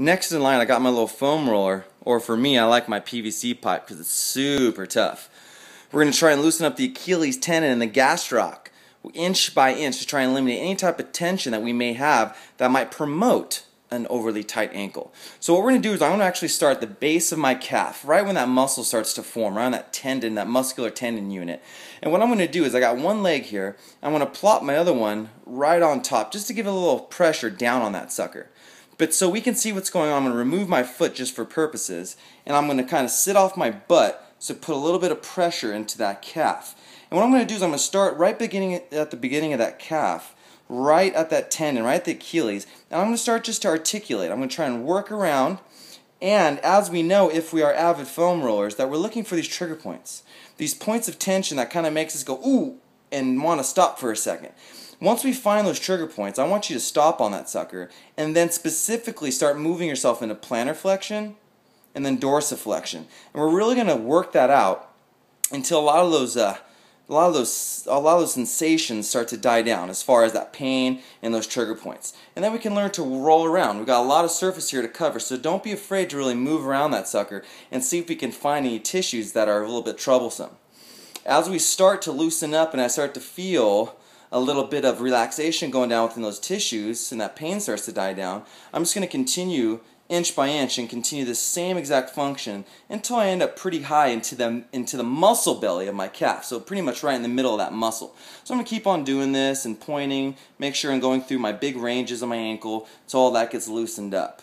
Next in line, I got my little foam roller, or for me, I like my PVC pipe because it's super tough. We're going to try and loosen up the Achilles tendon and the gastroc inch by inch to try and eliminate any type of tension that we may have that might promote an overly tight ankle. So what we're going to do is I'm going to actually start at the base of my calf, right when that muscle starts to form, around that tendon, that muscular tendon unit. And what I'm going to do is I got one leg here, I'm going to plop my other one right on top just to give a little pressure down on that sucker. But so we can see what's going on, I'm going to remove my foot just for purposes, and I'm going to kind of sit off my butt so put a little bit of pressure into that calf. And what I'm going to do is I'm going to start right beginning at the beginning of that calf, right at that tendon, right at the Achilles, and I'm going to start just to articulate. I'm going to try and work around, and as we know, if we are avid foam rollers, that we're looking for these trigger points, these points of tension that kind of makes us go ooh and want to stop for a second. Once we find those trigger points, I want you to stop on that sucker and then specifically start moving yourself into plantar flexion and then dorsiflexion. And we're really going to work that out until a lot of those uh, a lot of those a lot of those sensations start to die down as far as that pain and those trigger points. And then we can learn to roll around. We've got a lot of surface here to cover, so don't be afraid to really move around that sucker and see if we can find any tissues that are a little bit troublesome. As we start to loosen up and I start to feel a little bit of relaxation going down within those tissues and that pain starts to die down, I'm just going to continue inch by inch and continue the same exact function until I end up pretty high into the, into the muscle belly of my calf. So pretty much right in the middle of that muscle. So I'm going to keep on doing this and pointing, make sure I'm going through my big ranges of my ankle until all that gets loosened up.